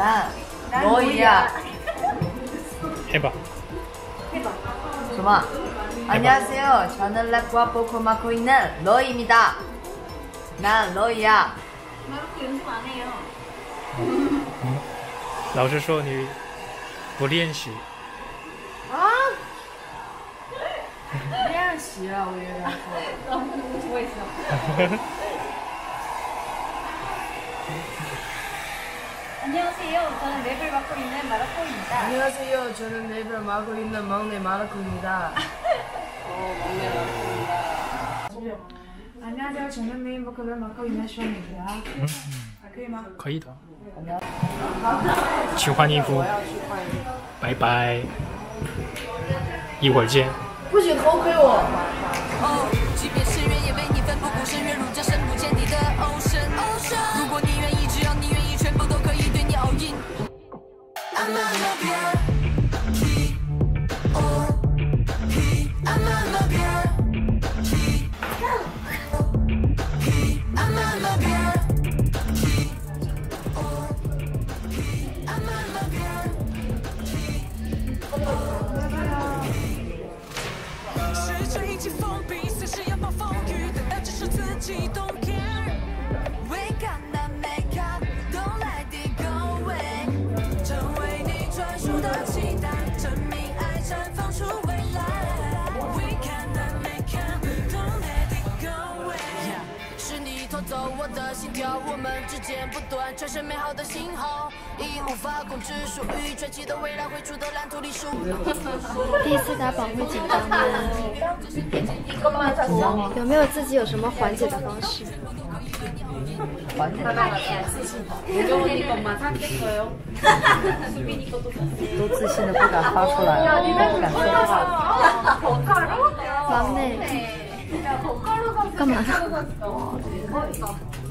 난 너희야. 해봐. 좋아. 안녕하세요. 저는 랩과 보컬 맡고 있는 너희입니다. 난 너희야. 마루코 연습 안 해요. 老师说你不练习， 아! 그냥 싫어, 왜 너무 좋아 안녕하세요. 저는 랩을 맡고 있는 마루코입니다. 안녕하세요. 저는 랩을 맡고 있는 막내 마르코입니다. 안녕하세요. 저는 메인 보컬을 맡고 있는 슈원입니다. 아, 그이마. 可以的。去换衣服，拜拜，一会儿见。不许偷窥我。 起封闭，随时要暴风雨，但那只是自己 don't care。Wake up, not make up, don't let it go away。成为你专属的期待，证明爱绽放出未来。We cannot make up, don't let it go away。是你偷走我的心跳，我们之间不断产生美好的信号，已无法控制，属于传奇的未来绘出的蓝图里属。第一次打榜会紧张吗？有没有自己有什么缓解的方式？都自信的不敢发出来了，不敢说话。忙内，干嘛呢？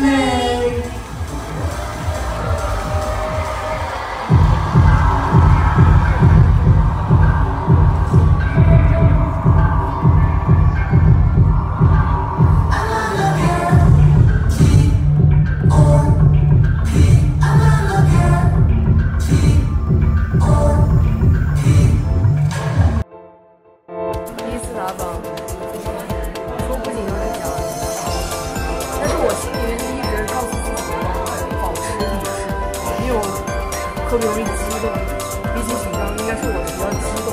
Day! 特别容易激动，比起紧张，应该是我比较激动，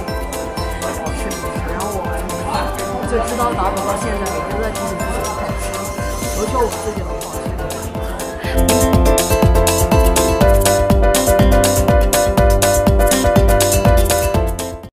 要保持理智。然后我就知道打赌到现在，每天都在提醒自己要保持，求求我自己要保持理智。